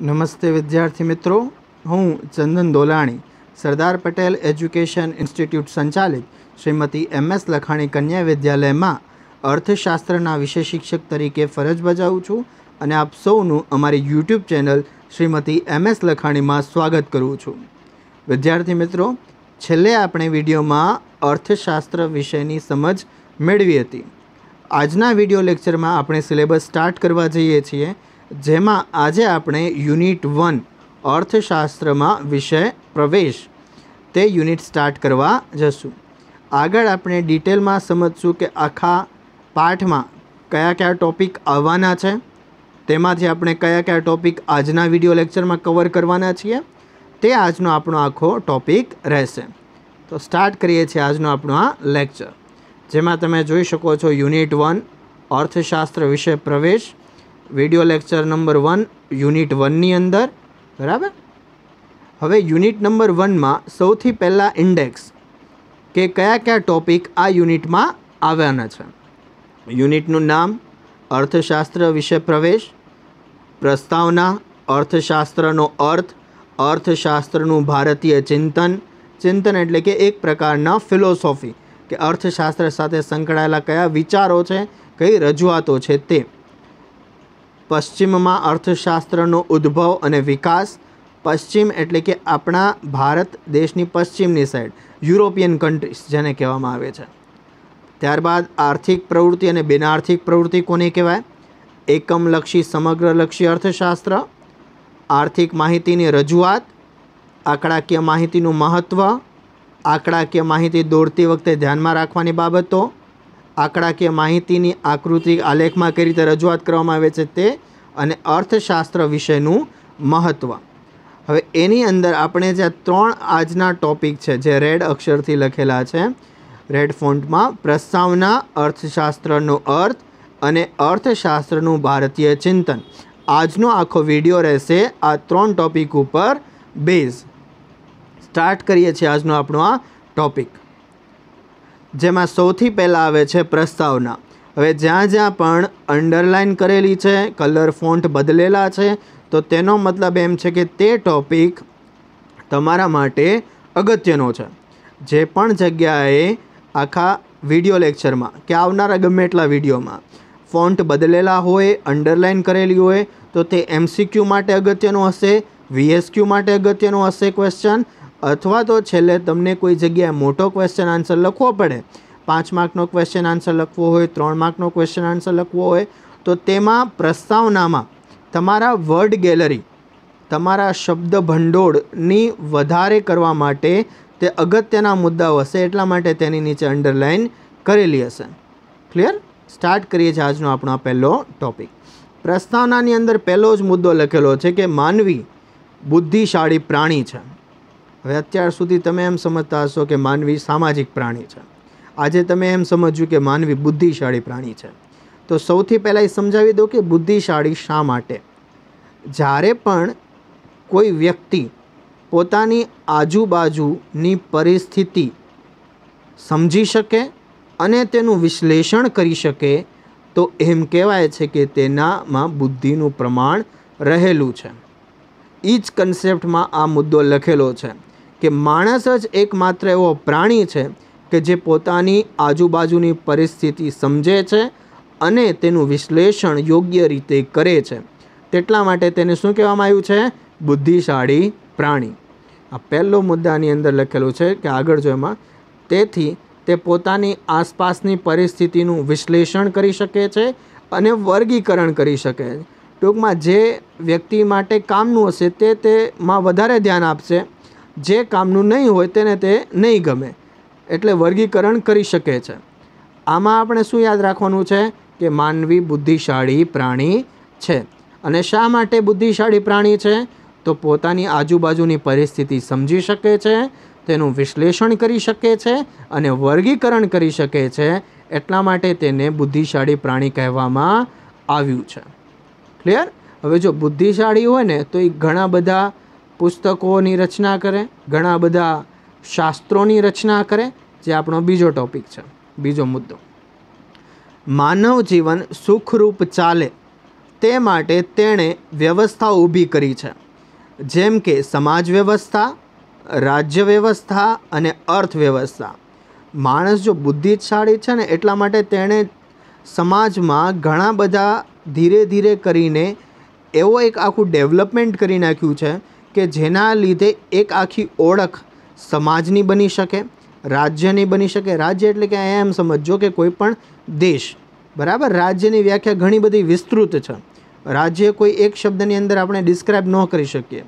નમસ્તે વિદ્યાર્થી મિત્રો. હું ચંદન દોલાણી, સરદાર પટેલ એજ્યુકેશન ઇન્સ્ટિટ્યૂટ સંચાલિત શ્રીમતી એમ એસ લખાણી કન્યા વિદ્યાલયમાં અર્થશાસ્ત્રના વિષય શિક્ષક તરીકે ફરજ બજાવું છું અને આપ સૌનું અમારી YouTube channel Shrimati M S લખાણીમાં સ્વાગત કરું છું. વિદ્યાર્થી મિત્રો, છેલ્લે આપણે વિડીયોમાં અર્થશાસ્ત્ર વિષયની સમજ મેળવી હતી. આજના વીડિયો લેક્ચરમાં આપણે સિલેબસ સ્ટાર્ટ કરવા જઈએ છીએ. જેમાં આજે આપણે યુનિટ વન અર્થશાસ્ત્રમાં વિષય પ્રવેશ તે યુનિટ સ્ટાર્ટ કરવા જશું. આગળ આપણે ડિટેલમાં સમજશું કે આખા પાઠમાં કયા કયા ટોપિક આવવાના છે. તેમાંથી આપણે કયા કયા ટોપિક આજના વીડિયો લેક્ચરમાં કવર કરવાના છીએ. તે આજનો આપણો આખો ટોપિક રહેશે. તો સ્ટાર્ટ કરીએ છીએ આજનો આપણો આ લેક્ચર. જેમાં તમે જોઈ શકો છો યુનિટ વન અર્થશાસ્ત્ર વિશે પ્રવેશ. Video lecture number one, unit વનની અંદર, બરાબર? હવે યુનિટ નંબર વનમાં સૌથી પહેલાં ઇન્ડેક્સ કે કયા કયા ટોપિક આ યુનિટમાં આવવાના છે. યુનિટનું નામ, અર્થશાસ્ત્ર વિશે પ્રવેશ, પ્રસ્તાવના, અર્થશાસ્ત્રનો અર્થ, અર્થશાસ્ત્રનું ભારતીય ચિંતન ચિંતન એટલે કે એક પ્રકારના ફિલોસોફી કે અર્થશાસ્ત્ર સાથે સંકળાયેલા કયા વિચારો છે, કઈ રજૂઆતો છે તે. પશ્ચિમમાં અર્થશાસ્ત્રનો ઉદ્ભવ અને વિકાસ, પશ્ચિમ એટલે કે આપણા ભારત દેશની પશ્ચિમની સાઈડ યુરોપિયન કન્ટ્રીઝ જેને કહેવામાં આવે છે. ત્યારબાદ આર્થિક પ્રવૃત્તિ અને બિનઆર્થિક પ્રવૃત્તિ કોને કહેવાય? એકમલક્ષી સમગ્રલક્ષી અર્થશાસ્ત્ર, આર્થિક માહિતીની રજૂઆત, આંકડાકીય માહિતીનું મહત્ત્વ આંકડાકીય માહિતી દોરતી વખતે ધ્યાનમાં રાખવાની બાબતો આંકડાકીય માહિતીની આકૃતિ આલેખમાં કઈ રીતે રજૂઆત કરવામાં આવે છે તે અને અર્થશાસ્ત્ર વિષયનું મહત્ત્વ હવે એની અંદર આપણે જે ત્રણ આજના ટોપિક છે, જે રેડ અક્ષરથી લખેલા છે, રેડ ફોન્ટમાં પ્રસ્તાવના, અર્થશાસ્ત્રનો અર્થ અને અર્થશાસ્ત્રનું ભારતીય ચિંતન. આજનો આખો વીડિયો રહેશે આ ત્રણ ટોપિક ઉપર બેઝ. સ્ટાર્ટ કરીએ છીએ આજનો આપણો આ ટોપિક. જેમાં સૌથી પહેલાં આવે છે પ્રસ્તાવના. હવે જ્યાં જ્યાં પણ અંડરલાઇન કરેલી છે કલર ફોન્ટ બદલેલા છે, તો તેનો મતલબ એમ છે કે તે ટોપિક તમારા માટે અગત્યનો છે. જે પણ જગ્યાએ આખા વીડિયો લેક્ચરમાં કે આવનારા ગમે એટલા વિડીયોમાં ફોન્ટ બદલેલા હોય અંડરલાઇન કરેલી હોય, તો તે એમસીક્યુ માટે અગત્યનો હશે વીએસક્યુ માટે અગત્યનો હશે ક્વેશ્ચન અથવા તો છેલ્લે તમને કોઈ જગ્યાએ મોટો ક્વેશ્ચન આન્સર લખવો પડે. પાંચ માર્કનો ક્વેશ્ચન આન્સર લખવો હોય, ત્રણ માર્કનો ક્વેશ્ચન આન્સર લખવો હોય, તો તેમાં પ્રસ્તાવનામાં તમારા વર્ડ ગેલેરી તમારા શબ્દ ભંડોળની વધારે કરવા માટે તે અગત્યના મુદ્દાઓ હશે, એટલા માટે તેની નીચે અંડરલાઇન કરેલી હશે. ક્લિયર સ્ટાર્ટ કરીએ છીએ આજનો આપણો પહેલો ટોપિક પ્રસ્તાવનાની અંદર પહેલો જ મુદ્દો લખેલો છે કે માનવી બુદ્ધિશાળી પ્રાણી છે. હવે અત્યાર સુધી તમે એમ સમજતા હશો કે માનવી સામાજિક પ્રાણી છે. આજે તમે એમ સમજ્યું કે માનવી બુદ્ધિશાળી પ્રાણી છે. તો સૌથી પહેલાં એ સમજાવી દો કે બુદ્ધિશાળી શા માટે? જ્યારે પણ કોઈ વ્યક્તિ પોતાની આજુબાજુની પરિસ્થિતિ સમજી શકે અને તેનું વિશ્લેષણ કરી શકે, તો એમ કહેવાય છે કે તેનામાં બુદ્ધિનું પ્રમાણ રહેલું છે. એ જ કન્સેપ્ટમાં આ મુદ્દો લખેલો છે. કે માણસ જ એકમાત્ર એવો પ્રાણી છે કે જે પોતાની આજુબાજુની પરિસ્થિતિ સમજે છે અને તેનું વિશ્લેષણ યોગ્ય રીતે કરે છે. તેટલા માટે તેને શું કહેવામાં આવ્યું છે? બુદ્ધિશાળી પ્રાણી. આ પહેલો મુદ્દાની અંદર લખેલું છે કે આગળ જો એમાં, તેથી તે પોતાની આસપાસની પરિસ્થિતિનું વિશ્લેષણ કરી શકે છે અને વર્ગીકરણ કરી શકે. છે ટૂંકમાં જે વ્યક્તિ માટે કામનું હશે તે તેમાં વધારે ધ્યાન આપશે. જે કામનું નહીં હોય તેને તે નહીં ગમે, એટલે વર્ગીકરણ કરી શકે છે. આમાં આપણે શું યાદ રાખવાનું છે? કે માનવી બુદ્ધિશાળી પ્રાણી છે. અને શા માટે બુદ્ધિશાળી પ્રાણી છે? તો પોતાની આજુબાજુની પરિસ્થિતિ સમજી શકે છે, તેનું વિશ્લેષણ કરી શકે છે અને વર્ગીકરણ કરી શકે છે, એટલા માટે તેને બુદ્ધિશાળી પ્રાણી કહેવામાં આવ્યું છે. ક્લિયર? હવે જો બુદ્ધિશાળી હોય ને, તો એ ઘણા બધા પુસ્તકોની રચના કરે, ઘણા બધા શાસ્ત્રોની રચના કરે, જે આપણો બીજો ટોપિક છે, બીજો મુદ્દો. માનવ જીવન સુખરૂપ ચાલે તે માટે તેણે વ્યવસ્થા ઊભી કરી છે, જેમ કે સમાજ વ્યવસ્થા, રાજ્ય વ્યવસ્થા અને અર્થવ્યવસ્થા. માણસ જો બુદ્ધિશાળી છે ને એટલા માટે તેણે સમાજમાં ઘણા બધા ધીરે ધીરે કરીને એવો એક આખું ડેવલપમેન્ટ કરી નાખ્યું છે કે જેના લીધે એક આખી ઓળખ સમાજની બની શકે, રાજ્યની બની શકે. રાજ્ય એટલે કે એમ સમજો કે કોઈ પણ દેશ. બરાબર? રાજ્યની વ્યાખ્યા ઘણી બધી વિસ્તૃત છે. રાજ્ય કોઈ એક શબ્દની અંદર આપણે ડિસ્ક્રાઇબ ન કરી શકીએ.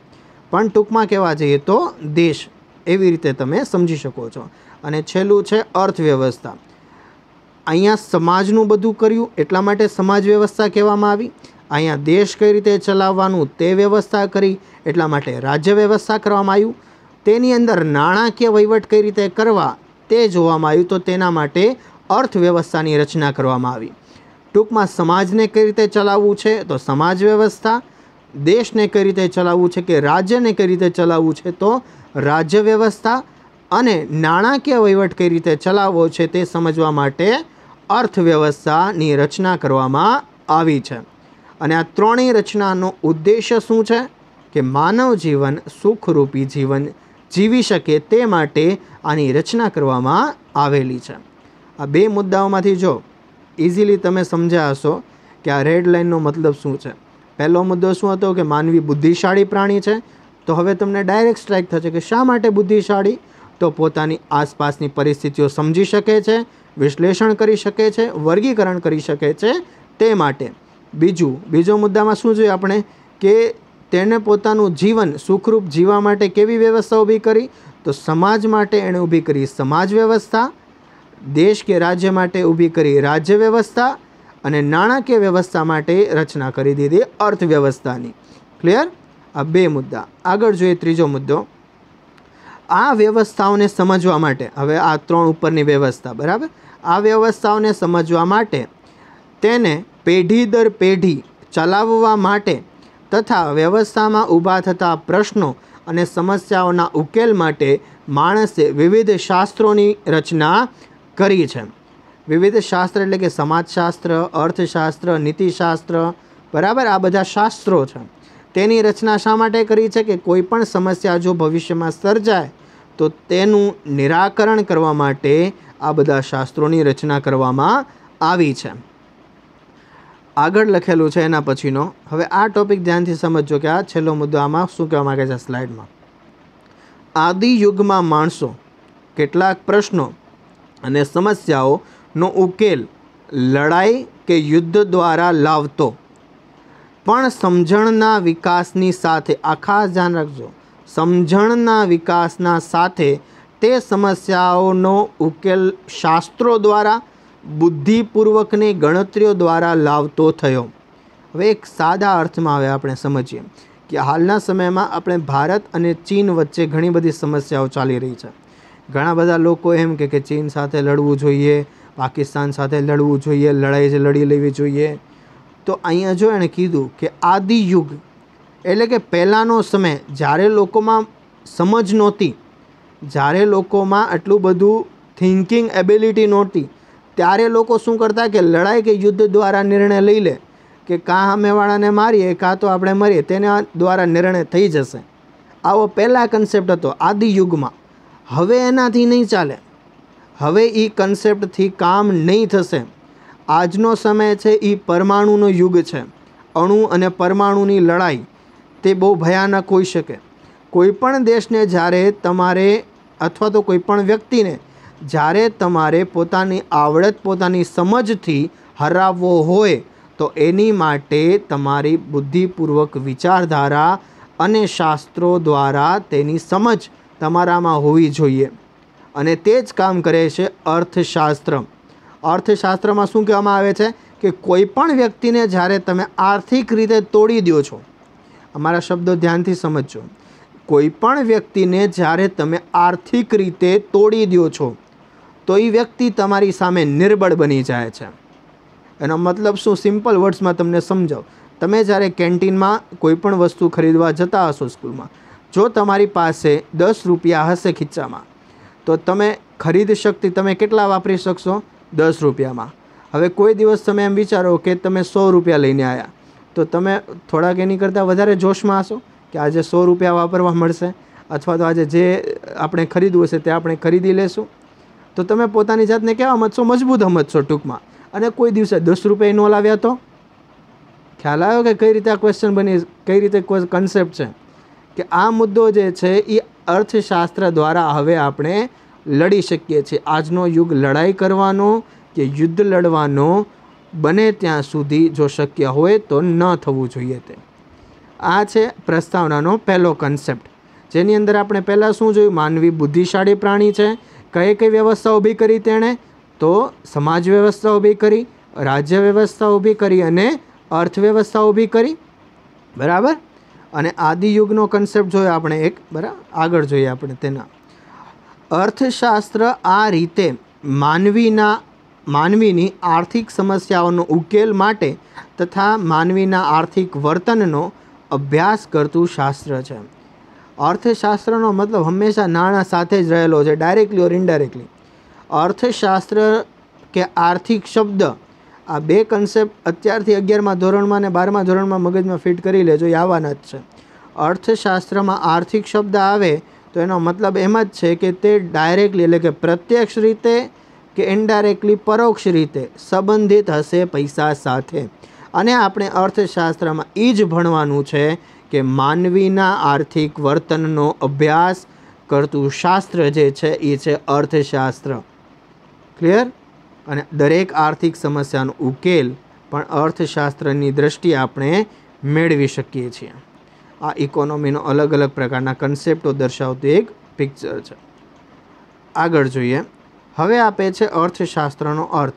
પણ ટૂંકમાં કહેવા જઈએ તો દેશ એવી રીતે તમે સમજી શકો છો. અને છેલ્લું છે અર્થવ્યવસ્થા. અહીંયા સમાજનું બધું કર્યું, એટલા માટે સમાજ વ્યવસ્થા કહેવામાં આવી. અહીંયા દેશ કઈ રીતે ચલાવવાનું તે વ્યવસ્થા કરી, એટલા માટે રાજ્ય વ્યવસ્થા કરવામાં આવ્યું. તેની અંદર નાણાકીય વહીવટ કઈ રીતે કરવા તે જોવામાં આવ્યું. તો તેના માટે અર્થવ્યવસ્થાની રચના કરવામાં આવી. ટૂંકમાં સમાજને કઈ રીતે ચલાવવું છે? તો સમાજ વ્યવસ્થા. દેશને કઈ રીતે ચલાવવું છે કે રાજ્યને કઈ રીતે ચલાવવું છે? તો રાજ્ય વ્યવસ્થા અને નાણાકીય વહીવટ કઈ રીતે ચલાવવો છે તે સમજવા માટે અર્થવ્યવસ્થાની રચના કરવામાં આવી છે. અને આ ત્રણેય રચનાનો ઉદ્દેશ્ય શું છે? કે માનવ જીવન, સુખરૂપી જીવન જીવી શકે તે માટે આની રચના કરવામાં આવેલી છે. આ બે મુદ્દાઓમાંથી જો ઇઝીલી તમે સમજ્યા હશો કે આ રેડ લાઇનનો મતલબ શું છે. પહેલો મુદ્દો શું હતો? કે માનવી બુદ્ધિશાળી પ્રાણી છે. તો હવે તમને ડાયરેક્ટ સ્ટ્રાઇક થશે કે શા માટે બુદ્ધિશાળી? તો પોતાની આસપાસની પરિસ્થિતિઓ સમજી શકે છે, વિશ્લેષણ કરી શકે છે, વર્ગીકરણ કરી શકે છે તે માટે. બીજું, બીજો મુદ્દામાં શું જોઈએ આપણે? કે તેણે પોતાનું જીવન સુખરૂપ જીવવા માટે કેવી વ્યવસ્થા ઊભી કરી? તો સમાજ માટે એણે ઊભી કરી સમાજ વ્યવસ્થા, દેશ કે રાજ્ય માટે ઊભી કરી રાજ્ય વ્યવસ્થા અને નાણાકીય વ્યવસ્થા માટે રચના કરી દીધી અર્થવ્યવસ્થાની. ક્લિયર? આ બે મુદ્દા. આગળ જોઈએ ત્રીજો મુદ્દો. આ વ્યવસ્થાઓને સમજવા માટે. હવે આ ત્રણ ઉપરની વ્યવસ્થા, બરાબર? આ વ્યવસ્થાઓને સમજવા માટે તેને પેઢી દર પેઢી ચલાવવા માટે તથા વ્યવસ્થામાં ઊભા થતા પ્રશ્નો અને સમસ્યાઓના ઉકેલ માટે માણસે વિવિધ શાસ્ત્રોની રચના કરી છે. વિવિધ શાસ્ત્ર એટલે કે સમાજશાસ્ત્ર, અર્થશાસ્ત્ર, નીતિશાસ્ત્ર, બરાબર આ બધા શાસ્ત્રો છે. તેની રચના શા માટે કરી છે કે કોઈ પણ સમસ્યા જો ભવિષ્યમાં સર્જાય, તો તેનું નિરાકરણ કરવા માટે આ બધા શાસ્ત્રોની રચના કરવામાં આવી છે. આગળ લખેલું છે એના પછીનો. હવે આ ટોપિક ધ્યાનથી સમજજો કે આ છેલ્લો મુદ્દો આમાં શું કહેવા માગે છે સ્લાઇડમાં. આદિયુગમાં માણસો કેટલાક પ્રશ્નો અને સમસ્યાઓનો ઉકેલ લડાઈ કે યુદ્ધ દ્વારા લાવતો. પણ સમજણના વિકાસની સાથે, આ ખાસ ધ્યાન રાખજો. સમજણના વિકાસના સાથે તે સમસ્યાઓનો ઉકેલ શાસ્ત્રો દ્વારા બુદ્ધિપૂર્વકની ગણતરીઓ દ્વારા લાવતો થયો. હવે એક સાદા અર્થમાં હવે આપણે સમજીએ કે હાલના સમયમાં આપણે ભારત અને ચીન વચ્ચે ઘણી બધી સમસ્યાઓ ચાલી રહી છે. ઘણા બધા લોકો એમ કે કે ચીન સાથે લડવું જોઈએ, પાકિસ્તાન સાથે લડવું જોઈએ, લડાઈ જે લડી લેવી જોઈએ. તો અહીંયા જો એણે કીધું કે આદિયુગ એટલે કે પહેલાંનો સમય જ્યારે લોકોમાં સમજ નહોતી, જ્યારે લોકોમાં આટલું બધું થિંકિંગ એબિલિટી નહોતી ત્યારે લોકો શું કરતા કે લડાઈ કે યુદ્ધ દ્વારા નિર્ણય લઈ લે કે કાં સામેવાળાને મારીએ, કાં તો આપણે મરીએ, તેના દ્વારા નિર્ણય થઈ જશે. આવો પહેલાં કન્સેપ્ટ હતો આદિયુગમાં હવે એનાથી નહીં ચાલે. હવે એ કન્સેપ્ટથી કામ નહીં થશે. આજનો સમય છે એ પરમાણુનો યુગ છે. અણુ અને પરમાણુની લડાઈ, તે બહુ ભયાનક હોઈ શકે. કોઈ પણ દેશને જ્યારે તમારે અથવા તો કોઈ પણ વ્યક્તિને જ્યારે તમારે પોતાની આવડત પોતાની સમજથી હરાવવો હોય, તો એની માટે તમારી બુદ્ધિપૂર્વક વિચારધારા અને શાસ્ત્રો દ્વારા તેની સમજ તમારામાં હોવી જોઈએ. અને તે જ કામ કરે છે અર્થશાસ્ત્ર. અર્થશાસ્ત્રમાં શું કહેવામાં આવે છે? કે કોઈ પણ વ્યક્તિને જ્યારે તમે આર્થિક રીતે તોડી દો છો, અમારા શબ્દો ધ્યાનથી સમજજો. કોઈ પણ વ્યક્તિને જ્યારે તમે આર્થિક રીતે તોડી દો છો તો એ વ્યક્તિ તમારી સામે નિર્બળ બની જાય છે. એનો મતલબ શું? સિમ્પલ વર્ડ્સમાં તમને સમજાવ. તમે જ્યારે કેન્ટીનમાં કોઈ પણ વસ્તુ ખરીદવા જતા હશો સ્કૂલમાં, જો તમારી પાસે દસ રૂપિયા હશે ખીચામાં તો તમે ખરીદ શક્તિ તમે કેટલા વાપરી શકશો? દસ રૂપિયામાં. હવે કોઈ દિવસ તમે એમ વિચારો કે તમે સો રૂપિયા લઈને આવ્યા તો તમે થોડાક એની કરતાં વધારે જોશમાં હશો કે આજે સો રૂપિયા વાપરવા મળશે? અથવા તો આજે જે આપણે ખરીદવું હશે તે આપણે ખરીદી લેશું? તો તમે પોતાની જાતને કેવા સમજશો મજબૂત સમજશો ટૂંકમાં. અને કોઈ દિવસે દસ રૂપિયા ન લાવ્યા તો? ખ્યાલ આવ્યો કે કઈ રીતે આ ક્વેશ્ચન બની? કઈ રીતે કન્સેપ્ટ છે? કે આ મુદ્દો જે છે એ અર્થશાસ્ત્ર દ્વારા હવે આપણે લડી શકીએ છીએ. આજનો યુગ લડાઈ કરવાનો કે યુદ્ધ લડવાનો બને ત્યાં સુધી જો શક્ય હોય તો ન થવું જોઈએ તે. આ છે પ્રસ્તાવનાનો પહેલો કન્સેપ્ટ જેની અંદર આપણે પહેલાં શું જોયું? માનવી બુદ્ધિશાળી પ્રાણી છે. કઈ કઈ વ્યવસ્થા ઊભી કરી તેણે? તો સમાજ વ્યવસ્થા ઊભી કરી, રાજ્ય વ્યવસ્થા ઊભી કરી અને અર્થવ્યવસ્થા ઊભી કરી. બરાબર? અને આદિયુગનો કન્સેપ્ટ જોયો આપણે એક બરાબર આગળ જોઈએ આપણે તેના. અર્થશાસ્ત્ર આ રીતે માનવીના, માનવીની આર્થિક સમસ્યાઓનો ઉકેલ માટે તથા માનવીના આર્થિક વર્તનનો અભ્યાસ કરતું શાસ્ત્ર છે. અર્થશાસ્ત્રનો મતલબ હંમેશા નાણાં સાથે જ રહેલો છે ડાયરેક્ટલી ઓર ઇનડાયરેક્ટલી અર્થશાસ્ત્ર કે આર્થિક શબ્દ, આ બે કન્સેપ્ટ અત્યારથી અગિયારમાં ધોરણમાં અને બારમા ધોરણમાં મગજમાં ફિટ કરી લેજો, એ આવવાના જ છે. અર્થશાસ્ત્રમાં આર્થિક શબ્દ આવે તો એનો મતલબ એમ જ છે કે તે ડાયરેક્ટલી એટલે કે પ્રત્યક્ષ રીતે કે ઇનડાયરેક્ટલી પરોક્ષ રીતે સંબંધિત હશે પૈસા સાથે. અને આપણે અર્થશાસ્ત્રમાં એ જ ભણવાનું છે કે માનવીના આર્થિક વર્તનનો અભ્યાસ કરતું શાસ્ત્ર જે છે, એ છે અર્થશાસ્ત્ર. ક્લિયર અને દરેક આર્થિક સમસ્યાનો ઉકેલ પણ અર્થશાસ્ત્રની દ્રષ્ટિએ આપણે મેળવી શકીએ છીએ. આ ઇકોનોમીનો અલગ અલગ પ્રકારના કન્સેપ્ટો દર્શાવતું એક પિક્ચર છે. આગળ જોઈએ. હવે આપે છે અર્થશાસ્ત્રનો અર્થ.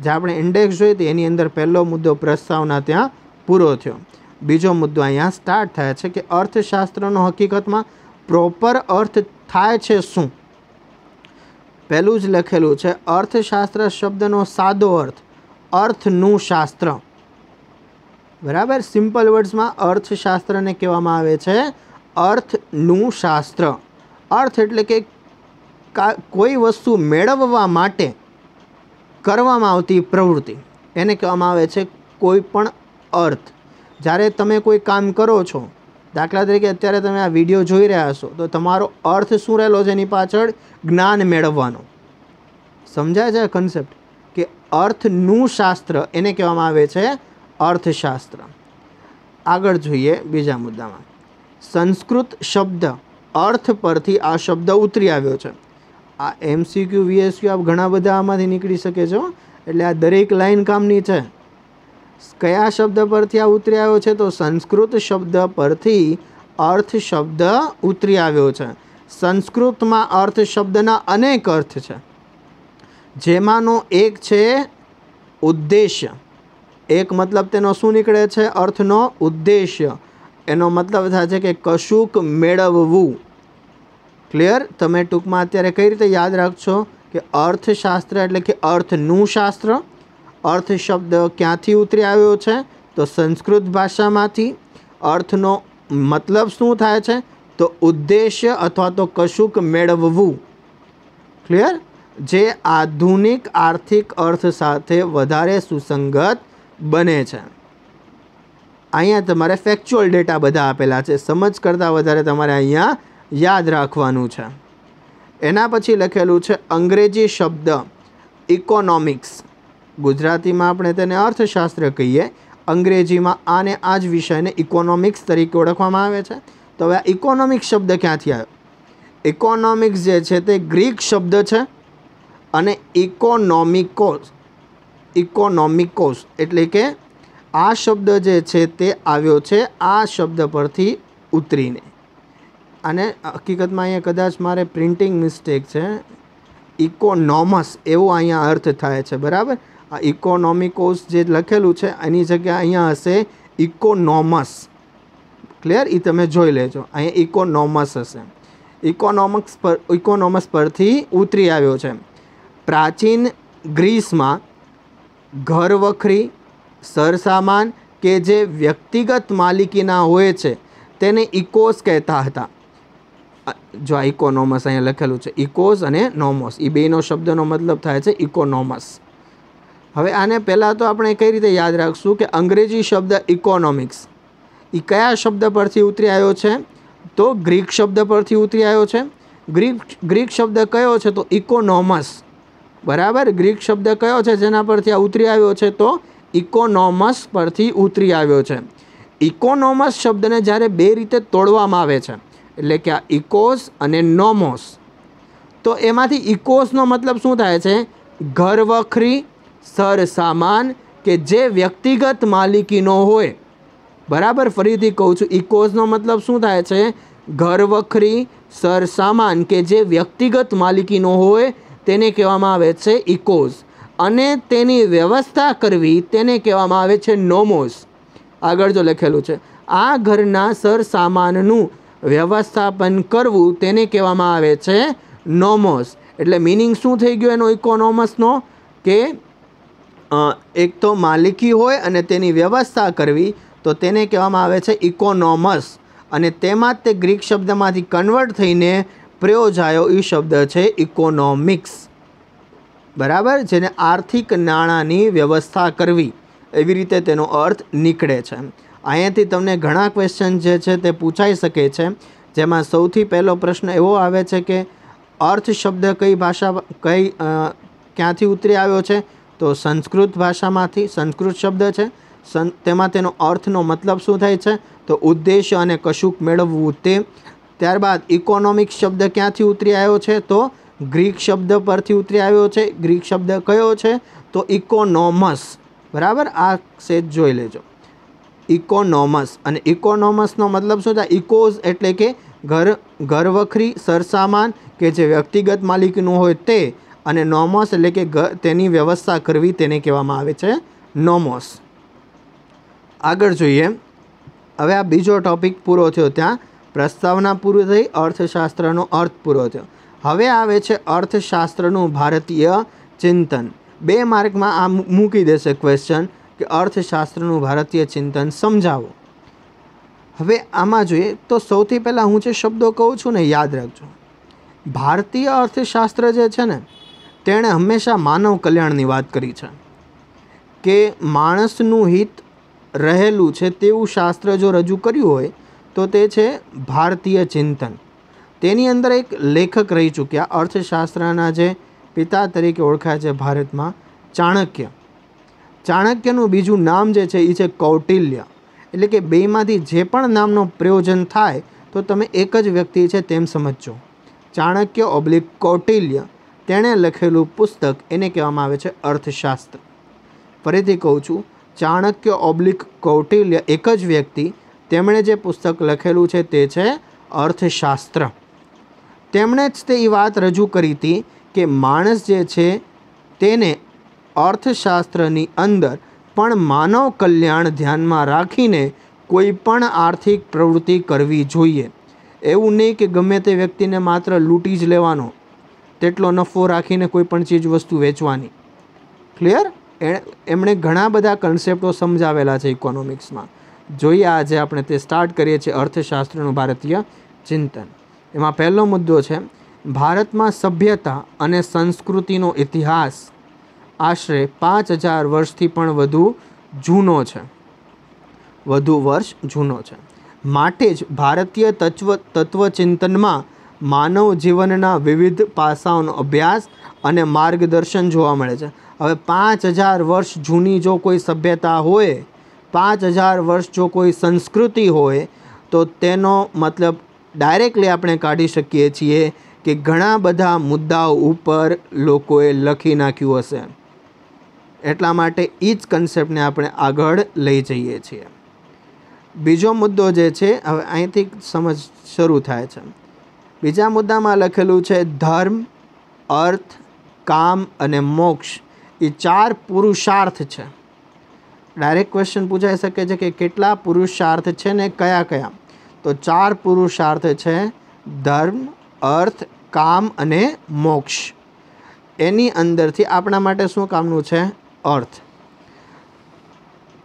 જે આપણે ઇન્ડેક્સ જોઈએ તો એની અંદર પહેલો મુદ્દો પ્રસ્તાવના ત્યાં પૂરો થયો. બીજો મુદ્દો અહીંયા સ્ટાર્ટ થાય છે કે અર્થશાસ્ત્રનો હકીકતમાં પ્રોપર અર્થ થાય છે શું? પહેલું જ લખેલું છે, અર્થશાસ્ત્ર શબ્દનો સાદો અર્થ, અર્થનું શાસ્ત્ર. બરાબર? સિમ્પલ વર્ડ્સમાં અર્થશાસ્ત્રને કહેવામાં આવે છે, અર્થનું શાસ્ત્ર. અર્થ એટલે કે, કોઈ વસ્તુ મેળવવા માટે કરવામાં આવતી પ્રવૃત્તિ. એને કહેવામાં આવે છે કોઈ પણ અર્થ. જ્યારે તમે કોઈ કામ કરો છો, દાખલા તરીકે અત્યારે તમે આ વીડિયો જોઈ રહ્યા છો, તો તમારો અર્થ શું રહેલો છે એની પાછળ? જ્ઞાન મેળવવાનો. સમજાય છે કન્સેપ્ટ કે અર્થનું શાસ્ત્ર, એને કહેવામાં આવે છે અર્થશાસ્ત્ર. આગળ જોઈએ બીજા મુદ્દામાં. સંસ્કૃત શબ્દ, અર્થ પરથી આ શબ્દ ઉતરી આવ્યો છે. આ એમસીક્યુ વીએસક્યુ આપ ઘણા બધા આમાંથી નીકળી શકે છો. એટલે આ દરેક લાઈન કામની છે. કયા શબ્દ પરથી આ ઉતરી આવ્યો છે? તો સંસ્કૃત શબ્દ પરથી અર્થ શબ્દ ઉતરી આવ્યો છે. સંસ્કૃતમાં અર્થ શબ્દના અનેક અર્થ છે. જેમાંનો એક છે ઉદ્દેશ્ય. એક મતલબ તેનો શું નીકળે છે? અર્થનો ઉદ્દેશ્ય. એનો મતલબ થાય છે કે કશુંક મેળવવું. ક્લિયર તમે ટૂંકમાં અત્યારે કઈ રીતે યાદ રાખશો? કે અર્થશાસ્ત્ર એટલે કે અર્થનું શાસ્ત્ર. અર્થ શબ્દ ક્યાંથી ઉતરી આવ્યો છે? તો સંસ્કૃત ભાષામાંથી. અર્થનો મતલબ શું થાય છે? તો ઉદ્દેશ્ય અથવા તો કશુંક મેળવવું. ક્લિયર જે આધુનિક આર્થિક અર્થ સાથે વધારે સુસંગત બને છે. અહીંયા તમારે ફેક્ચ્યુઅલ ડેટા બધા આપેલા છે. સમજ કરતાં વધારે તમારે અહીંયા યાદ રાખવાનું છે. એના પછી લખેલું છે અંગ્રેજી શબ્દ ઇકોનોમિક્સ ગુજરાતીમાં આપણે તેને અર્થશાસ્ત્ર કહીએ. અંગ્રેજીમાં આને આ જ વિષયને ઇકોનોમિક્સ તરીકે ઓળખવામાં આવે છે. તો હવે આ ઇકોનોમિક્સ શબ્દ ક્યાંથી આવ્યો? ઇકોનોમિક્સ જે છે તે ગ્રીક શબ્દ છે અને ઇકોનોમિકોસ ઇકોનોમિકોસ એટલે કે આ શબ્દ જે છે તે આવ્યો છે આ શબ્દ પરથી ઉતરીને. અને હકીકતમાં અહીંયા કદાચ મારે પ્રિન્ટિંગ મિસ્ટેક છે. ઇકોનોમસ એવો અહીંયા અર્થ થાય છે, બરાબર? આ ઇકોનોમિકોસ જે લખેલું છે, એની જગ્યા અહીંયા હશે ઇકોનોમસ. ક્લિયર એ તમે જોઈ લેજો. અહીંયા ઇકોનોમસ હશે. ઇકોનોમિક્સ પર, ઇકોનોમસ પરથી ઉતરી આવ્યો છે. પ્રાચીન ગ્રીસમાં ઘર વખરી સરસામાન કે જે વ્યક્તિગત માલિકીના હોય છે, તેને ઇકોસ કહેતા હતા. જો આ ઇકોનોમસ અહીંયા લખેલું છે, ઇકોસ અને નોમોસ. એ બેનો શબ્દનો મતલબ થાય છે ઇકોનોમસ. હવે આને પહેલાં તો આપણે કઈ રીતે યાદ રાખશું કે અંગ્રેજી શબ્દ ઇકોનોમિક્સ એ કયા શબ્દ પરથી ઉતરી આવ્યો છે? તો ગ્રીક શબ્દ પરથી ઉતરી આવ્યો છે. ગ્રીક ગ્રીક શબ્દ કયો છે? તો ઇકોનોમસ બરાબર? ગ્રીક શબ્દ કયો છે જેના પરથી આ ઉતરી આવ્યો છે? તો ઇકોનોમસ પરથી ઉતરી આવ્યો છે. ઇકોનોમસ શબ્દને જ્યારે બે રીતે તોડવામાં આવે છે, એટલે કે આ ઇકોસ અને નોમોસ તો એમાંથી ઇકોસનો મતલબ શું થાય છે? ઘર વખરી સર સામાન કે જે વ્યક્તિગત માલિકીનો હોય. બરાબર? ફરીથી કહું છું ઇકોઝનો મતલબ શું થાય છે? ઘર વખરી, સરસામાન કે જે વ્યક્તિગત માલિકીનો હોય, તેને કહેવામાં આવે છે ઇકોઝ અને તેની વ્યવસ્થા કરવી, તેને કહેવામાં આવે છે નોમોસ આગળ જો લખેલું છે, આ ઘરના સરસામાનનું વ્યવસ્થાપન કરવું, તેને કહેવામાં આવે છે નોમોસ એટલે મિનિંગ શું થઈ ગયો એનો ઇકોનોમસનો કે એક તો માલિકી હોય અને તેની વ્યવસ્થા કરવી, તો તેને કહેવામાં આવે છે ઇકોનોમસ. અને તેમાં તે ગ્રીક શબ્દમાંથી કન્વર્ટ થઈને પ્રયોજાયો એ શબ્દ છે ઇકોનોમિક્સ. બરાબર? જેને આર્થિક નાણાંની વ્યવસ્થા કરવી. એવી રીતે તેનો અર્થ નીકળે છે. અહીંયાથી તમને ઘણા ક્વેશ્ચન જે છે તે પૂછાઈ શકે છે. જેમાં સૌથી પહેલો પ્રશ્ન એવો આવે છે કે અર્થ શબ્દ કઈ ભાષા, કઈ ક્યાંથી ઉતરી આવ્યો છે? તો સંસ્કૃત ભાષામાંથી સંસ્કૃત શબ્દ છે. સં, તેમાં તેનો અર્થનો મતલબ શું થાય છે? તો ઉદ્દેશ્ય અને કશુંક મેળવવું તે. ત્યારબાદ ઇકોનોમિક શબ્દ ક્યાંથી ઉતરી આવ્યો છે? તો ગ્રીક શબ્દ પરથી ઉતરી આવ્યો છે. ગ્રીક શબ્દ કયો છે? તો ઇકોનોમસ. બરાબર? આ સેજ જોઈ લેજો. ઇકોનોમસ. અને ઇકોનોમસનો મતલબ શું થાય? ઇકોઝ એટલે કે ઘર ઘર વખરી સરસામાન કે જે વ્યક્તિગત માલિકીનું હોય તે. અને નોમોસ એટલે કે તેની વ્યવસ્થા કરવી તેને કહેવામાં આવે છે નોમોસ. આગળ જોઈએ. હવે આ બીજો ટોપિક પૂરો થયો ત્યાં. પ્રસ્તાવના પૂરી થઈ, અર્થશાસ્ત્રનો અર્થ પૂરો થયો. હવે આવે છે અર્થશાસ્ત્રનું ભારતીય ચિંતન. બે માર્કમાં આ મૂકી દેશે ક્વેશ્ચન કે અર્થશાસ્ત્રનું ભારતીય ચિંતન સમજાવો. હવે આમાં જોઈએ તો સૌથી પહેલાં હું જે શબ્દો કહું છું ને યાદ રાખજો. ભારતીય અર્થશાસ્ત્ર જે છે ને તેણે હંમેશા માનવ કલ્યાણની વાત કરી છે કે માણસનું હિત રહેલું છે તેવું શાસ્ત્ર જો રજૂ કર્યું હોય તો તે છે ભારતીય ચિંતન. તેની અંદર એક લેખક રહી ચૂક્યા, અર્થશાસ્ત્રના જે પિતા તરીકે ઓળખાય છે ભારતમાં, ચાણક્ય. ચાણક્યનું બીજું નામ જે છે એ છે કૌટિલ્ય. એટલે કે બેમાંથી જે પણ નામનો પ્રયોજન થાય, તો તમે એક જ વ્યક્તિ છે તેમ સમજજો. ચાણક્ય ઓબ્લિક કૌટિલ્ય. તેણે લખેલું પુસ્તક એને કહેવામાં આવે છે અર્થશાસ્ત્ર. ફરીથી કહું છું, ચાણક્ય ઓબ્લિક કૌટિલ્ય એક જ વ્યક્તિ, તેમણે જે પુસ્તક લખેલું છે તે છે અર્થશાસ્ત્ર. તેમણે જ તે વાત રજૂ કરી હતી કે માણસ જે છે તેને અર્થશાસ્ત્રની અંદર પણ માનવ કલ્યાણ ધ્યાનમાં રાખીને કોઈ પણ આર્થિક પ્રવૃત્તિ કરવી જોઈએ. એવું નહીં કે ગમે તે વ્યક્તિને માત્ર લૂંટી જ લેવાનો. તેટલો નફો રાખીને કોઈ પણ ચીજ વસ્તુ વેચવાની. ક્લિયર એમણે ઘણા બધા કન્સેપ્ટો સમજાવેલા છે ઇકોનોમિક્સમાં જોઈએ આજે આપણે તે સ્ટાર્ટ કરીએ છીએ અર્થશાસ્ત્રનું ભારતીય ચિંતન. એમાં પહેલો મુદ્દો છે, ભારતમાં સભ્યતા અને સંસ્કૃતિનો ઇતિહાસ આશરે પાંચ હજાર વર્ષથી પણ વધુ જૂનો છે. વધુ વર્ષ જૂનો છે. માટે જ ભારતીય તત્વ, તત્વચિંતનમાં માનવ જીવનના વિવિધ પાસાઓનો અભ્યાસ અને માર્ગદર્શન જોવા મળે છે. હવે પાંચ હજાર વર્ષ જૂની જો કોઈ સભ્યતા હોય, પાંચ હજાર વર્ષ જો કોઈ સંસ્કૃતિ હોય, તો તેનો મતલબ ડાયરેક્ટલી આપણે કાઢી શકીએ છીએ કે ઘણા બધા મુદ્દાઓ ઉપર લોકોએ લખી નાખ્યું હશે. એટલા માટે એ જ કન્સેપ્ટને આપણે આગળ લઈ જઈએ છીએ. બીજો મુદ્દો જે છે, હવે અહીંથી સમજ શરૂ થાય છે. બીજા મુદ્દામાં લખેલું છે, ધર્મ, અર્થ, કામ અને મોક્ષ એ ચાર પુરુષાર્થ છે. ડાયરેક્ટ ક્વેશ્ચન પૂછાઈ શકે છે કે કેટલા પુરુષાર્થ છે ને કયા કયા? તો ચાર પુરુષાર્થ છે, ધર્મ, અર્થ, કામ અને મોક્ષ. એની અંદરથી આપણા માટે શું કામનું છે? અર્થ.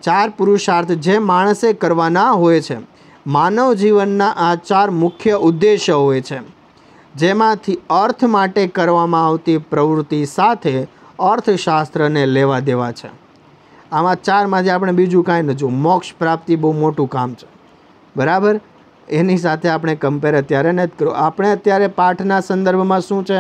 ચાર પુરુષાર્થ જે માણસે કરવાના હોય છે. માનવ જીવનના આ ચાર મુખ્ય ઉદ્દેશ્ય હોય છે. જેમાંથી અર્થ માટે કરવામાં આવતી પ્રવૃત્તિ સાથે અર્થશાસ્ત્રને લેવા દેવા છે. આમાં ચારમાંથી આપણે બીજું કાંઈ ન જોયું, મોક્ષ પ્રાપ્તિ બહુ મોટું કામ છે. બરાબર? એની સાથે આપણે કમ્પેર અત્યારે નથી કરો આપણે અત્યારે પાઠના સંદર્ભમાં શું છે?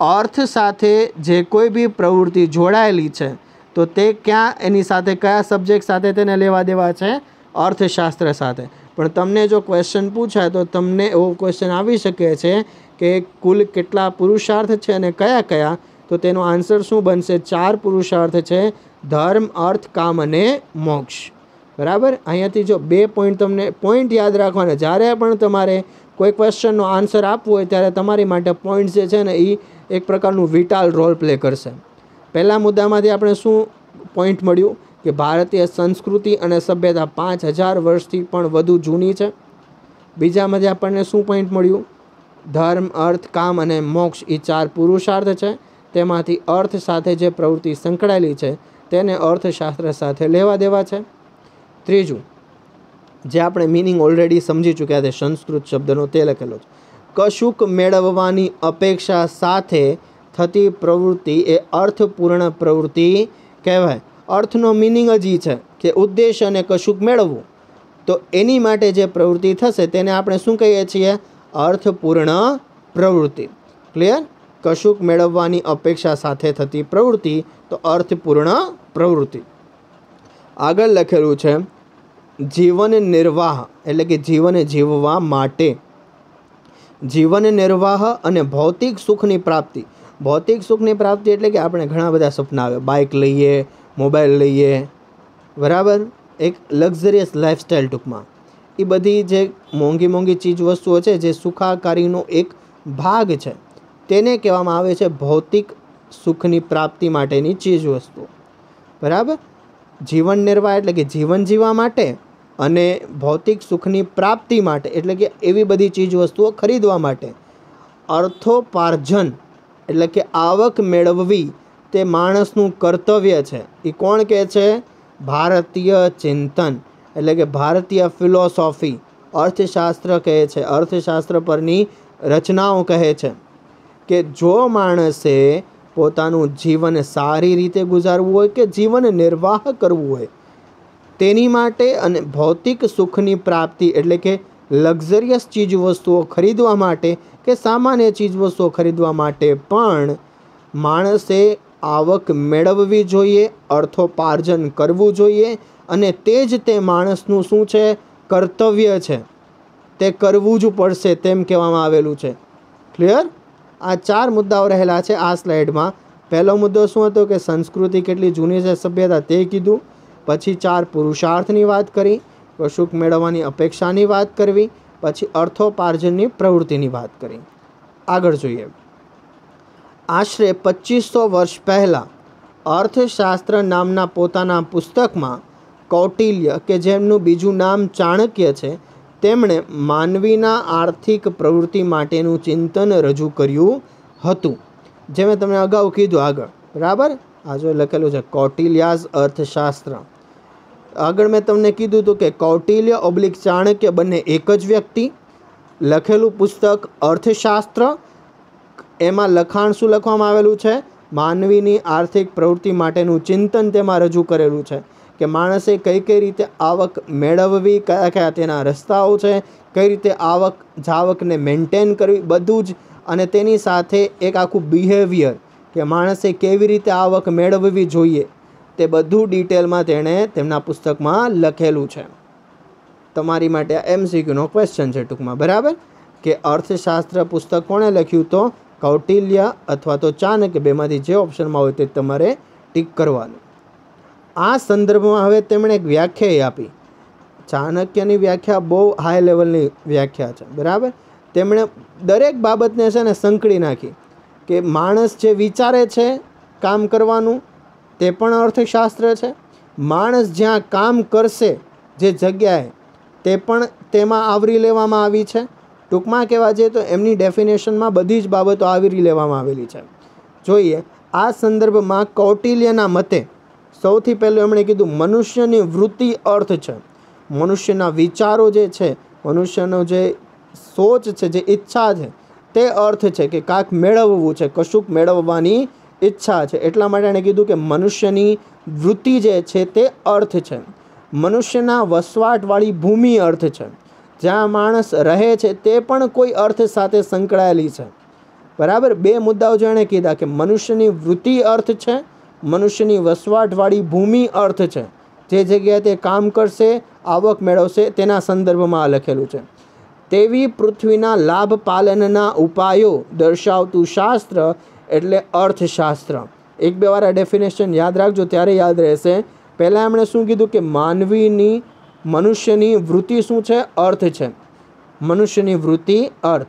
અર્થ સાથે જે કોઈ બી પ્રવૃત્તિ જોડાયેલી છે, તો તે ક્યાં એની સાથે, કયા સબ્જેક્ટ સાથે તેને લેવા દેવા છે? અર્થશાસ્ત્ર સાથે. પણ તમને જો ક્વેશ્ચન પૂછાય તો તમને એવો ક્વેશ્ચન આવી શકે છે કે કુલ કેટલા પુરુષાર્થ છે અને કયા કયા? તો તેનો આન્સર શું બનશે? ચાર પુરુષાર્થ છે, ધર્મ, અર્થ, કામ અને મોક્ષ. બરાબર? અહીંયાથી જો બે પોઈન્ટ તમને પોઈન્ટ યાદ રાખવાના, જ્યારે પણ તમારે કોઈ ક્વેશ્ચનનો આન્સર આપવો હોય, ત્યારે તમારી માટે પોઈન્ટ જે છે ને એ એક પ્રકારનું વિટાલ રોલ પ્લે કરશે. પહેલા મુદ્દામાંથી આપણે શું પોઈન્ટ મળ્યું? કે ભારતીય સંસ્કૃતિ અને સભ્યતા પાંચ હજાર વર્ષથી પણ વધુ જૂની છે. બીજામાંથી આપણને શું પોઈન્ટ મળ્યું? ધર્મ, અર્થ, કામ અને મોક્ષ એ ચાર પુરુષાર્થ છે. તેમાંથી અર્થ સાથે જે પ્રવૃત્તિ સંકળાયેલી છે, તેને અર્થશાસ્ત્ર સાથે લેવા દેવા છે. ત્રીજું, જે આપણે મિનિંગ ઓલરેડી સમજી ચૂક્યા છે, સંસ્કૃત શબ્દનો તે લખેલો છે. કશુંક મેળવવાની અપેક્ષા સાથે થતી પ્રવૃત્તિ એ અર્થપૂર્ણ પ્રવૃત્તિ કહેવાય. અર્થનો મિનિંગ જ એ છે કે ઉદ્દેશ અને કશુંક મેળવવું. તો એની માટે જે પ્રવૃત્તિ થશે તેને આપણે શું કહીએ છીએ? અર્થપૂર્ણ પ્રવૃત્તિ. ક્લિયર કશુંક મેળવવાની અપેક્ષા સાથે થતી પ્રવૃત્તિ, તો અર્થપૂર્ણ પ્રવૃત્તિ. આગળ લખેલું છે, જીવન નિર્વાહ એટલે કે જીવન જીવવા માટે. જીવન નિર્વાહ અને ભૌતિક સુખની પ્રાપ્તિ. ભૌતિક સુખની પ્રાપ્તિ એટલે કે આપણે ઘણા બધા સપના આવે. બાઇક લઈએ મોબાઈલ લઈએ. બરાબર? એક લક્ઝરિયસ લાઈફસ્ટાઈલ ટૂંકમાં. એ બધી જે મોંઘી મોંઘી ચીજ વસ્તુઓ છે, જે સુખાકારીનો એક ભાગ છે, તેને કહેવામાં આવે છે ભૌતિક સુખની પ્રાપ્તિ માટેની ચીજ વસ્તુઓ બરાબર? જીવન નિર્વાહ એટલે કે જીવન જીવવા માટે અને ભૌતિક સુખની પ્રાપ્તિ માટે, એટલે કે એવી બધી ચીજ વસ્તુઓ ખરીદવા માટે અર્થોપાર્જન, એટલે કે આવક મેળવવી તે માણસનું કર્તવ્ય છે. એ કોણ કહે છે? ભારતીય ચિંતન. એટલે કે ભારતીય ફિલોસોફી. અર્થશાસ્ત્ર કહે છે. અર્થશાસ્ત્ર પરની રચનાઓ કહે છે કે જો માણસે પોતાનું જીવન સારી રીતે ગુજારવું હોય કે જીવન નિર્વાહ કરવું હોય, તેની માટે અને ભૌતિક સુખની પ્રાપ્તિ એટલે કે લક્ઝરિયસ ચીજ વસ્તુઓ ખરીદવા માટે કે સામાન્ય ચીજ વસ્તુઓ ખરીદવા માટે પણ માણસે આવક મેળવવી જોઈએ, અર્થોપાર્જન કરવું જોઈએ અને તે જ તે માણસનું શું છે? કર્તવ્ય છે. તે કરવું જ પડશે તેમ કહેવામાં આવેલું છે. ક્લિયર આ ચાર મુદ્દાઓ રહેલા છે આ સ્લાઇડમાં. પહેલો મુદ્દો શું હતો કે સંસ્કૃતિ કેટલી જૂની છે સભ્યતા તે કીધું. પછી ચાર પુરુષાર્થની વાત કરી કશુંક મેળવવાની અપેક્ષાની વાત કરવી, પછી અર્થોપાર્જનની પ્રવૃત્તિની વાત કરી. આગળ જોઈએ. આશરે પચીસો વર્ષ પહેલાં અર્થશાસ્ત્ર નામના પોતાના પુસ્તકમાં કૌટિલ્ય, કે જેમનું બીજું નામ ચાણક્ય છે, તેમણે માનવીના આર્થિક પ્રવૃત્તિ માટેનું ચિંતન રજૂ કર્યું હતું. જે મેં તમને અગાઉ કીધું આગળ. બરાબર? આ જો લખેલું છે, કૌટિલ્યાઝ અર્થશાસ્ત્ર. આગળ મેં તમને કીધું હતું કે કૌટિલ્ય ઓબ્લિક ચાણક્ય બંને એક જ વ્યક્તિ. લખેલું પુસ્તક અર્થશાસ્ત્ર એમાં લખાણ શું લખવામાં આવેલું છે? માનવીની આર્થિક પ્રવૃત્તિ માટેનું ચિંતન તેમાં રજૂ કરેલું છે કે માણસે કઈ કઈ રીતે આવક મેળવવી, કયા કયા તેના રસ્તાઓ છે, કઈ રીતે આવક, જાવકને મેન્ટેન કરવી, બધું જ. અને તેની સાથે એક આખું બિહેવિયર કે માણસે કેવી રીતે આવક મેળવવી જોઈએ તે બધું ડિટેલમાં તેણે તેમના પુસ્તકમાં લખેલું છે. તમારી માટે એમસીક્યુનો ક્વેશ્ચન છે ટૂંકમાં. બરાબર? કે અર્થશાસ્ત્ર પુસ્તક કોણે લખ્યું તો? કૌટિલ્ય અથવા તો ચાણક્ય બેમાંથી જે ઓપ્શનમાં હોય તે તમારે ટીક કરવાનું. આ સંદર્ભમાં હવે તેમણે એક વ્યાખ્યા આપી. ચાણક્યની વ્યાખ્યા બહુ હાઈ લેવલની વ્યાખ્યા છે, બરાબર? તેમણે દરેક બાબતને છે ને સંકળી નાખી કે માણસ જે વિચારે છે કામ કરવાનું, તે પણ અર્થશાસ્ત્ર છે. માણસ જ્યાં કામ કરશે જે જગ્યાએ, તે પણ તેમાં આવરી લેવામાં આવી છે. ટૂંકમાં કહેવા જઈએ તો એમની ડેફિનેશનમાં બધી જ બાબતો આવરી લેવામાં આવેલી છે. જોઈએ, આ સંદર્ભમાં કૌટિલ્યના મતે સૌથી પહેલું એમણે કીધું, મનુષ્યની વૃત્તિ અર્થ છે. મનુષ્યના વિચારો જે છે, મનુષ્યનો જે સોચ છે, જે ઈચ્છા છે, તે અર્થ છે કે કાંક મેળવવું છે, કશુંક મેળવવાની ઈચ્છા છે. એટલા માટે એણે કીધું કે મનુષ્યની વૃત્તિ જે છે, તે અર્થ છે. મનુષ્યના વસવાટવાળી ભૂમિ અર્થ છે. જ્યાં માણસ રહે છે તે પણ કોઈ અર્થ સાથે સંકળાયેલી છે. બરાબર? બે મુદ્દાઓ જેણે કીધા કે મનુષ્યની વૃત્તિ અર્થ છે, મનુષ્યની વસવાટવાળી ભૂમિ અર્થ છે. જે જગ્યાએ તે કામ કરશે, આવક મેળવશે, તેના સંદર્ભમાં લખેલું છે. તેવી પૃથ્વીના લાભ પાલનના ઉપાયો દર્શાવતું શાસ્ત્ર એટલે અર્થશાસ્ત્ર. એક બે વાર આ ડેફિનેશન યાદ રાખજો, ત્યારે યાદ રહેશે. પહેલાં એમણે શું કીધું કે માનવીની મનુષ્યની વૃત્તિ શું છે? અર્થ છે. મનુષ્યની વૃત્તિ, અર્થ.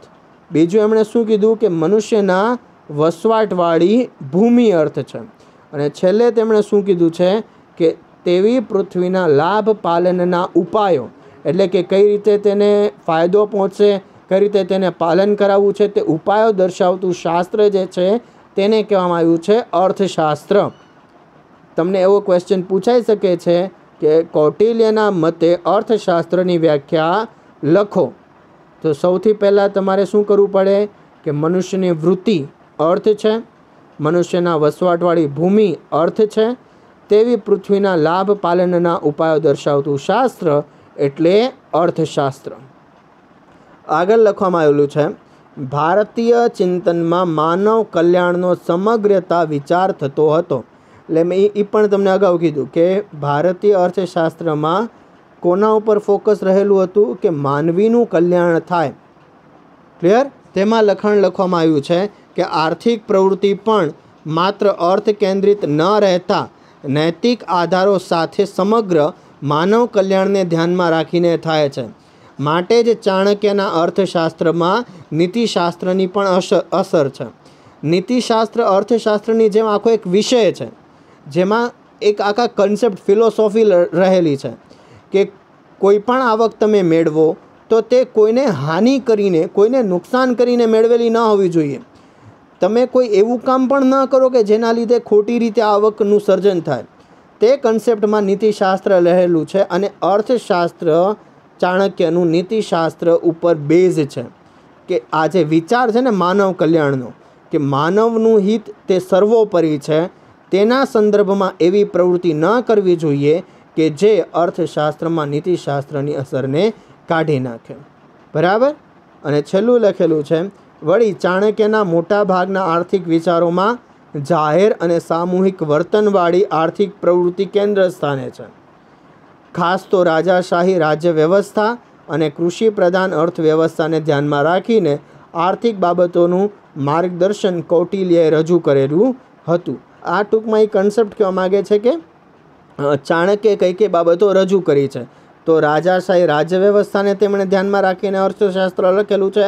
બીજું એમણે શું કીધું કે મનુષ્યના વસવાટવાળી ભૂમિ અર્થ છે. અને છેલ્લે તેમણે શું કીધું છે કે તેવી પૃથ્વીના લાભ પાલનના ઉપાયો. એટલે કે કઈ રીતે તેને ફાયદો પહોંચશે, કઈ રીતે તેને પાલન કરાવવું છે, તે ઉપાયો દર્શાવતું શાસ્ત્ર જે છે, તેને કહેવામાં આવ્યું છે અર્થશાસ્ત્ર. તમને એવો ક્વેશ્ચન પૂછાઈ શકે છે કે કૌટિલ્યના મતે અર્થશાસ્ત્રની વ્યાખ્યા લખો. તો સૌથી પહેલાં તમારે શું કરવું પડે? કે મનુષ્યની વૃત્તિ અર્થ છે, મનુષ્યના વસવાટવાળી ભૂમિ અર્થ છે, તેવી પૃથ્વીના લાભ પાલનના ઉપાયો દર્શાવતું શાસ્ત્ર એટલે અર્થશાસ્ત્ર. આગળ લખવામાં આવેલું છે, ભારતીય ચિંતનમાં માનવ કલ્યાણનો સમગ્રતા વિચાર થતો હતો. એટલે મેં એ પણ તમને અગાઉ કીધું કે ભારતીય અર્થશાસ્ત્રમાં કોના ઉપર ફોકસ રહેલું હતું કે માનવીનું કલ્યાણ થાય. ક્લિયર તેમાં લખાણ લખવામાં આવ્યું છે કે આર્થિક પ્રવૃત્તિ પણ માત્ર અર્થ કેન્દ્રિત ન રહેતા, નૈતિક આધારો સાથે સમગ્ર માનવ કલ્યાણને ધ્યાનમાં રાખીને થાય છે. માટે જ ચાણક્યના અર્થશાસ્ત્રમાં નીતિશાસ્ત્રની પણ અસર અસર છે. નીતિશાસ્ત્ર અર્થશાસ્ત્રની જેમ આખો એક વિષય છે. જેમાં એક આખા કન્સેપ્ટ ફિલોસોફી રહેલી છે કે કોઈ પણ આવક તમે મેળવો, તો તે કોઈને હાનિ કરીને, કોઈને નુકસાન કરીને મેળવેલી ન હોવી જોઈએ. તમે કોઈ એવું કામ પણ ન કરો કે જેના લીધે ખોટી રીતે આવકનું સર્જન થાય. તે કન્સેપ્ટમાં નીતિશાસ્ત્ર રહેલું છે અને અર્થશાસ્ત્ર ચાણક્યનું નીતિશાસ્ત્ર ઉપર બેઝ છે કે આ જે વિચાર છે ને માનવ કલ્યાણનો, કે માનવનું હિત તે સર્વોપરી છે તેના સંદર્ભમાં એવી પ્રવૃત્તિ ન કરવી જોઈએ કે જે અર્થશાસ્ત્રમાં નીતિશાસ્ત્રની અસરને કાઢી નાખે. બરાબર? અને છેલ્લું લખેલું છે, વળી ચાણક્યના મોટા ભાગના આર્થિક વિચારોમાં જાહેર અને સામૂહિક વર્તનવાળી આર્થિક પ્રવૃત્તિ કેન્દ્ર સ્થાને છે. ખાસ તો રાજાશાહી રાજ્ય વ્યવસ્થા અને કૃષિ પ્રધાન અર્થવ્યવસ્થાને ધ્યાનમાં રાખીને આર્થિક બાબતોનું માર્ગદર્શન કૌટિલ્યએ રજૂ કરેલું હતું. આ ટૂંકમાં એ કન્સેપ્ટ કહેવા માગે છે કે ચાણક્યે કઈ કઈ બાબતો રજૂ કરી છે. તો રાજાશાહી રાજ્ય વ્યવસ્થાને તેમણે ધ્યાનમાં રાખીને અર્થશાસ્ત્ર લખેલું છે.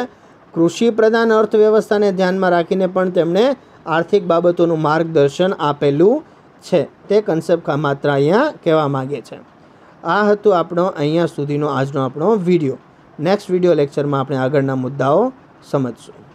કૃષિ પ્રધાન અર્થવ્યવસ્થાને ધ્યાનમાં રાખીને પણ તેમણે આર્થિક બાબતોનું માર્ગદર્શન આપેલું છે. તે કન્સેપ્ટ માત્ર અહીંયા કહેવા માગે છે. આ હતું આપણો અહીંયા સુધીનો આજનો આપણો વીડિયો નેક્સ્ટ વીડિયો લેક્ચરમાં આપણે આગળના મુદ્દાઓ સમજશું.